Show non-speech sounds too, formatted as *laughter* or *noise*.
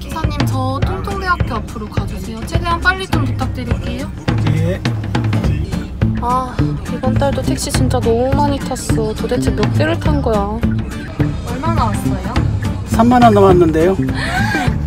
기사님 저 통통대학교 앞으로 가주세요. 최대한 빨리 좀 부탁드릴게요. 예. 아 이번 달도 택시 진짜 너무 많이 탔어. 도대체 몇 개를 탄 거야? 얼마 나 왔어요? 3만 원 남았는데요. *laughs*